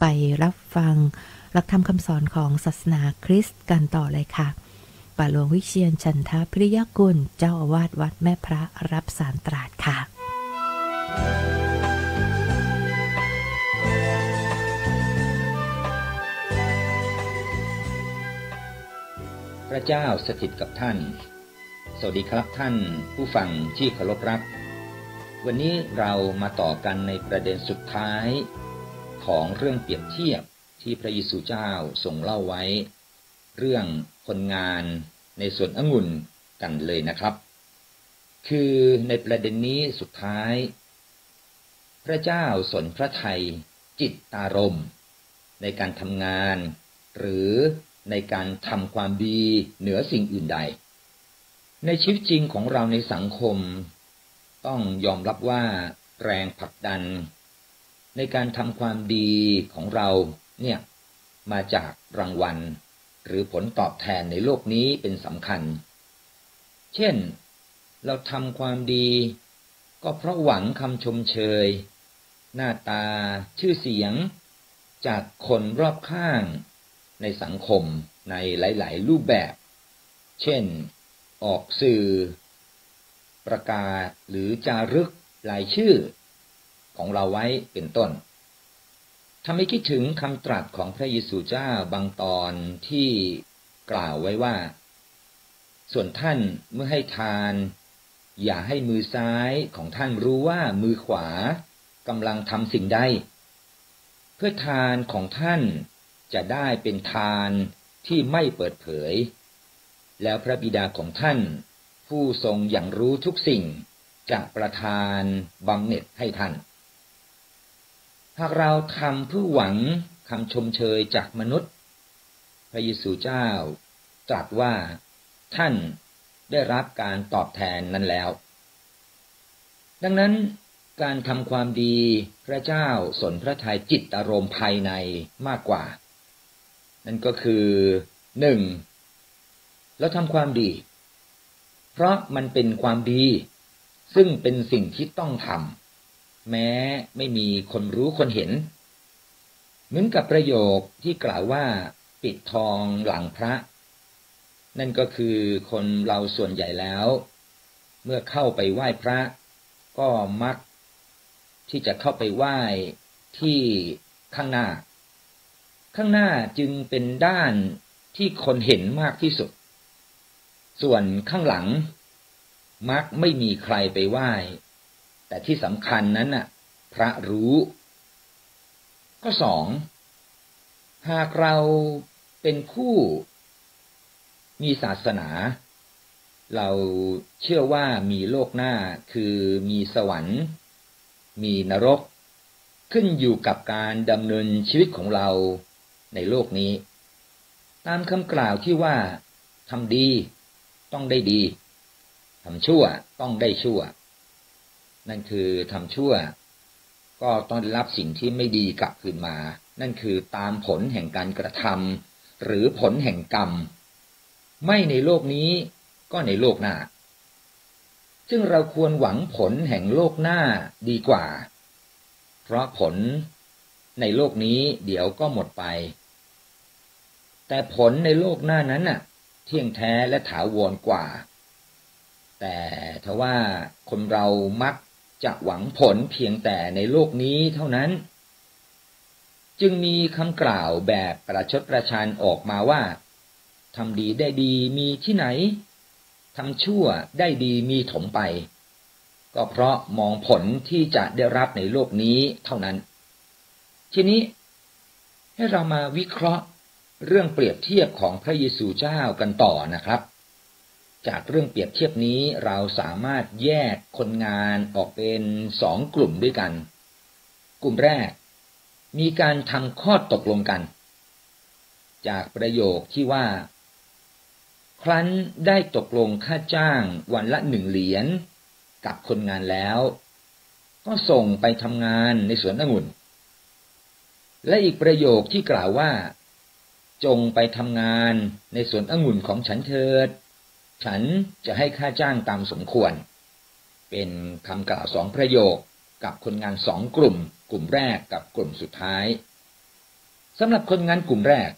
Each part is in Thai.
ไปรับฟัง หลักธรรมคำสอนของศาสนาคริสต์กันต่อเลยค่ะ ป่าหลวงวิเชียนฉันทาพิริยกุล เจ้าอาวาสวัดแม่พระรับสารตราดค่ะ พระเจ้าสถิตกับท่าน สวัสดีครับท่านผู้ฟังที่เคารพรัก วันนี้เรามาต่อกันในประเด็นสุดท้าย ของเรื่องเปรียบเทียบที่พระเยซูเจ้าทรงเล่าไว้ เรื่องคนงานในสวนองุ่นกันเลยนะครับ คือในประเด็นนี้สุดท้าย พระเจ้าสนพระทัยจิตตารม ในการทำงาน หรือในการทำความดีเหนือสิ่งอื่นใด ในชีวิตจริงของเราในสังคม ต้องยอมรับว่าแรงผลักดัน ในการทำความดีของเราเนี่ยมาจากรางวัล หรือผลตอบแทนในโลกนี้เป็นสำคัญ เช่น เราทำความดี ก็เพราะหวังคำชมเชย หน้าตา ชื่อเสียง จากคนรอบข้าง ในสังคมในหลาย ๆ รูปแบบ เช่น ออกสื่อ ประกาศหรือจารึกรายชื่อ ของเราไว้เป็นต้นทำให้คิดถึงคำตรัสของพระเยซูเจ้าบางตอนที่กล่าวไว้ว่า ส่วนท่านเมื่อให้ทาน อย่าให้มือซ้ายของท่านรู้ว่ามือขวากำลังทำสิ่งใด เพื่อทานของท่านจะได้เป็นทานที่ไม่เปิดเผย แล้วพระบิดาของท่าน ผู้ทรงอย่างรู้ทุกสิ่งจะประทานบำเหน็จให้ท่าน หากเราทำเพื่อหวังคำชมเชยจากมนุษย์ พระเยซูเจ้าตรัสว่าท่านได้รับการตอบแทนนั้นแล้ว ดังนั้นการทำความดีพระเจ้าสนพระทัยจิตอารมณ์ภายในมากกว่า นั่นก็คือหนึ่งเราทำความดี เพราะมันเป็นความดี ซึ่งเป็นสิ่งที่ต้องทำ แม้ไม่มีคนรู้คนเห็น เหมือนกับประโยคที่กล่าวว่าปิดทองหลังพระ นั่นก็คือคนเราส่วนใหญ่แล้ว เมื่อเข้าไปไหว้พระ ก็มัก ที่จะเข้าไปไหว้ที่ข้างหน้า ข้างหน้าจึงเป็นด้านที่คนเห็นมากที่สุด ส่วนข้างหลัง มักไม่มีใครไปไหว้ แต่ที่สำคัญนั้นน่ะ พระรู้ข้อสองหากเราเป็นผู้มีศาสนา เราเชื่อว่ามีโลกหน้าคือมีสวรรค์ มีนรก ขึ้นอยู่กับการดำเนินชีวิตของเราในโลกนี้ ตามคำกล่าวที่ว่าทำดี ต้องได้ดีทำชั่วต้องได้ชั่ว นั่นคือทำชั่ว ก็ต้องรับสิ่งที่ไม่ดีกลับคืนมา นั่นคือตามผลแห่งการกระทำหรือผลแห่งกรรม ไม่ในโลกนี้ก็ในโลกหน้า ซึ่งเราควรหวังผลแห่งโลกหน้าดีกว่า เพราะผลในโลกนี้เดี๋ยวก็หมดไป แต่ผลในโลกหน้านั้นน่ะ เที่ยงแท้และถาวรกว่า แต่ทว่าคนเรามัก จะหวังผลเพียงแต่ในโลกนี้เท่านั้น จึงมีคำกล่าวแบบประชดประชันออกมาว่าทำดีได้ดีมีที่ไหนทำชั่วได้ดีมีถมไป ก็เพราะมองผลที่จะได้รับในโลกนี้เท่านั้น ทีนี้ให้เรามาวิเคราะห์เรื่องเปรียบเทียบของพระเยซูเจ้ากันต่อนะครับ จากเรื่องเปรียบเทียบนี้เราสามารถแยกคนงานออกเป็นสองกลุ่มด้วยกัน กลุ่มแรก มีการทำข้อตกลงกัน จากประโยคที่ว่า ครั้นได้ตกลงค่าจ้างวันละหนึ่งเหรียญกับคนงานแล้ว ก็ส่งไปทำงานในสวนองุ่น และอีกประโยคที่กล่าวว่า จงไปทำงานในสวนองุ่นของฉันเถิด ฉันจะให้ค่าจ้างตามสมควร เป็นคำกล่าวสองประโยคกับคนงานสองกลุ่ม กลุ่มแรกกับกลุ่มสุดท้ายสำหรับคนงานกลุ่มแรก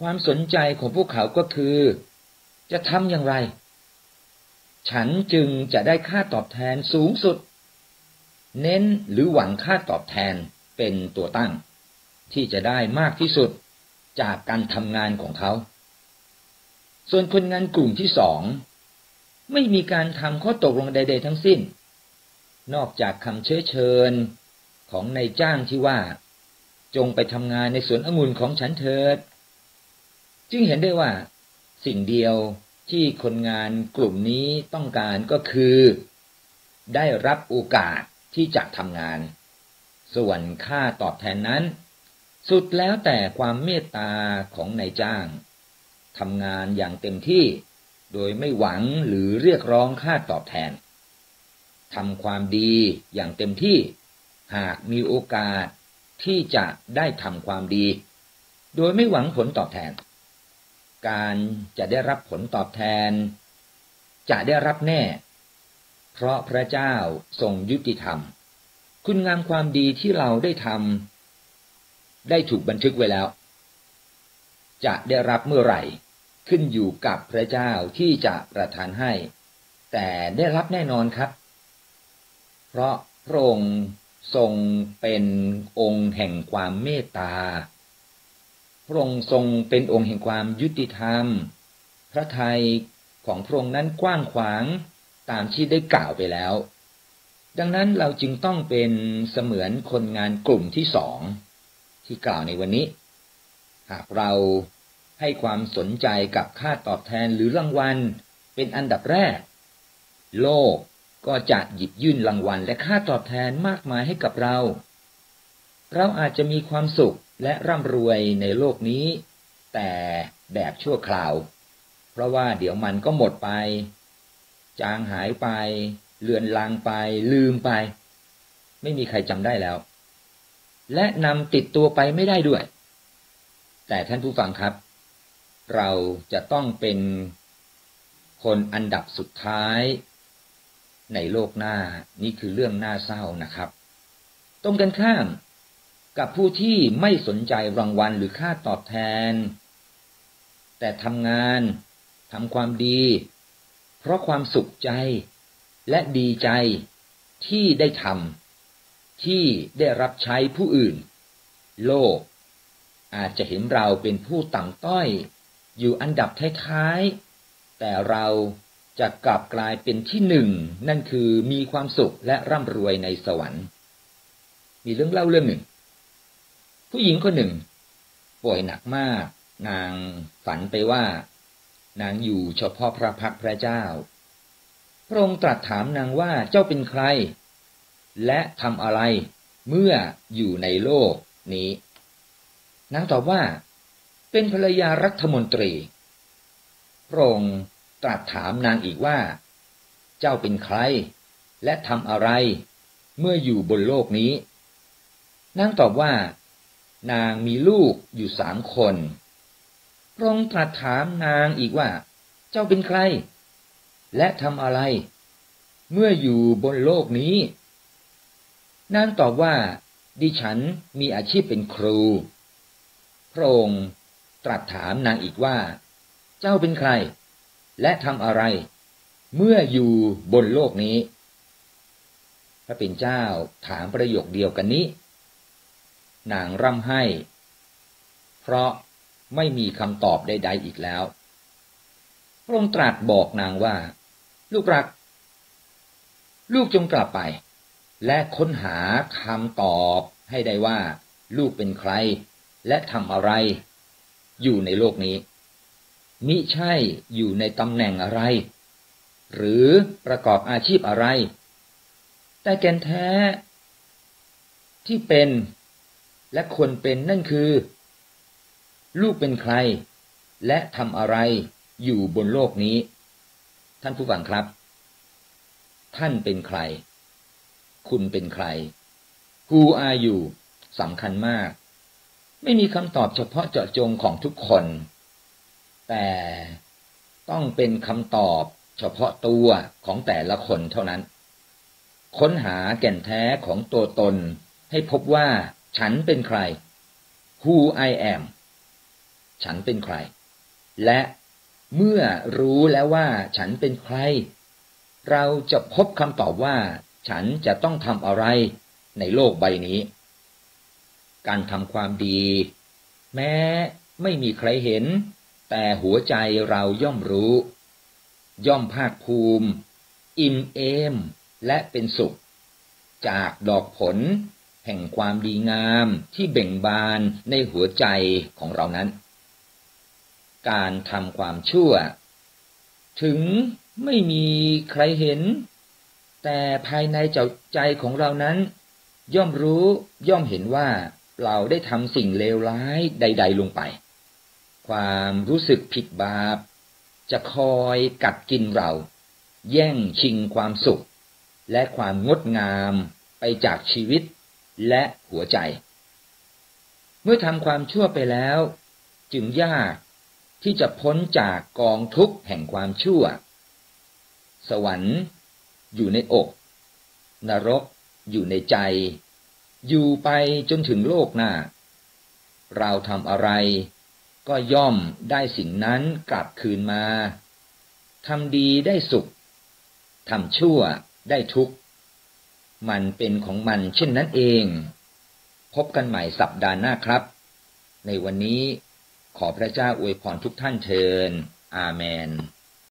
ความสนใจของพวกเขาก็คือ จะทำอย่างไร ฉันจึงจะได้ค่าตอบแทนสูงสุด เน้นหรือหวังค่าตอบแทนเป็นตัวตั้ง ที่จะได้มากที่สุดจากการทำงานของเขา ส่วนคนงานกลุ่มที่สองไม่มีการทำข้อตกลงใด ๆ ทั้งสิ้น นอกจากคำเชื้อเชิญของนายจ้างที่ว่า จงไปทำงานในสวนองุ่นของฉันเถิด จึงเห็นได้ว่า สิ่งเดียวที่คนงานกลุ่มนี้ต้องการก็คือ ได้รับโอกาสที่จะทำงาน ส่วนค่าตอบแทนนั้น สุดแล้วแต่ความเมตตาของนายจ้าง ทำงานอย่างเต็มที่ โดยไม่หวังหรือเรียกร้องค่าตอบแทนทำความดีอย่างเต็มที่ หากมีโอกาสที่จะได้ทำความดี โดยไม่หวังผลตอบแทน การจะได้รับผลตอบแทน จะได้รับแน่ เพราะพระเจ้าทรงยุติธรรม คุณงามความดีที่เราได้ทำได้ถูกบันทึกไว้แล้ว จะได้รับเมื่อไหร่ ขึ้นอยู่กับพระเจ้าที่จะประทานให้ แต่ได้รับแน่นอนครับ เพราะพระองค์ทรงเป็นองค์แห่งความเมตตา พระองค์ทรงเป็นองค์แห่งความยุติธรรม พระทัยของพระองค์นั้นกว้างขวางตามที่ได้กล่าวไปแล้ว ดังนั้นเราจึงต้องเป็นเสมือนคนงานกลุ่มที่สองที่กล่าวในวันนี้ หากเรา ให้ความสนใจกับค่าตอบแทนหรือรางวัล เป็นอันดับแรก โลกก็จะหยิบยื่นรางวัลและค่าตอบแทนมากมายให้กับเรา เราอาจจะมีความสุขและร่ำรวยในโลกนี้ แต่แบบชั่วคราว เพราะว่าเดี๋ยวมันก็หมดไป จางหายไป เลือนลางไป ลืมไป ไม่มีใครจำได้แล้ว และนำติดตัวไปไม่ได้ด้วย แต่ท่านผู้ฟังครับ เราจะต้องเป็นคนอันดับสุดท้ายในโลกหน้านี่คือเรื่องน่าเศร้านะครับ ตรงกันข้ามกับผู้ที่ไม่สนใจรางวัลหรือค่าตอบแทน แต่ทำงานทำความดี เพราะความสุขใจและดีใจที่ได้ทำที่ได้รับใช้ผู้อื่น โลกอาจจะเห็นเราเป็นผู้ต่ำต้อย อยู่อันดับท้ายๆ แต่เราจะกลับกลายเป็นที่หนึ่ง นั่นคือมีความสุขและร่ำรวยในสวรรค์ มีเรื่องเล่าเรื่องหนึ่ง ผู้หญิงคนหนึ่ง ป่วยหนักมาก นางฝันไปว่า นางอยู่เฉพาะพระพักพระเจ้า พระองค์ตรัสถามนางว่าเจ้าเป็นใคร และทำอะไรเมื่ออยู่ในโลกนี้ นางตอบว่า เป็นภรรยารัฐมนตรี พระองค์ตรัสถามนางอีกว่า เจ้าเป็นใคร และทำอะไร เมื่ออยู่บนโลกนี้ นางตอบว่า นางมีลูกอยู่สามคน พระองค์ตรัสถามนางอีกว่า เจ้าเป็นใคร และทำอะไร เมื่ออยู่บนโลกนี้ นางตอบว่า ดิฉันมีอาชีพเป็นครู พระองค์ ตรัสถามนางอีกว่า เจ้าเป็นใคร และทำอะไร เมื่ออยู่บนโลกนี้ พระเป็นเจ้าถามประโยคเดียวกันนี้ นางร่ำให้ เพราะไม่มีคำตอบใด ๆ อีกแล้ว พระองค์ตรัสบอกนางว่า ลูกรัก ลูกจงกลับไป และค้นหาคำตอบให้ได้ว่า ลูกเป็นใคร และทำอะไร อยู่ในโลกนี้ มิใช่อยู่ในตำแหน่งอะไร หรือประกอบอาชีพอะไร แต่แกนแท้ ที่เป็นและคนเป็นนั่นคือ ลูกเป็นใคร และทำอะไรอยู่บนโลกนี้ ท่านผู้ฟังครับ ท่านเป็นใคร คุณเป็นใคร Who are you สำคัญมาก ไม่มีคำตอบเฉพาะเจาะจงของทุกคน แต่ต้องเป็นคำตอบเฉพาะตัวของแต่ละคนเท่านั้น ค้นหาแก่นแท้ของตัวตนให้พบว่าฉันเป็นใคร who I am ฉันเป็นใคร และเมื่อรู้แล้วว่าฉันเป็นใคร เราจะพบคำตอบว่า ฉันจะต้องทำอะไรในโลกใบนี้ การทำความดี แม้ไม่มีใครเห็น แต่หัวใจเราย่อมรู้ ย่อมภาคภูมิ อิ่มเอม และเป็นสุข จากดอกผล แห่งความดีงามที่เบ่งบานในหัวใจของเรานั้น การทำความชั่ว ถึงไม่มีใครเห็น แต่ภายในใจของเรานั้น ย่อมรู้ย่อมเห็นว่า เราได้ทำสิ่งเลวร้ายใด ๆ ลงไป ความรู้สึกผิดบาป จะคอยกัดกินเรา แย่งชิงความสุข และความงดงามไปจากชีวิตและหัวใจ เมื่อทำความชั่วไปแล้ว จึงยากที่จะพ้นจากกองทุกข์แห่งความชั่ว สวรรค์อยู่ในอก นรกอยู่ในใจ อยู่ไปจนถึงโลกหน้า เราทำอะไร ก็ย่อมได้สิ่งนั้นกลับคืนมาทำดีได้สุขทำชั่วได้ทุกข์ มันเป็นของมันเช่นนั้นเอง พบกันใหม่สัปดาห์หน้าครับ ในวันนี้ขอพระเจ้าอวยพรทุกท่านเทินอาเมน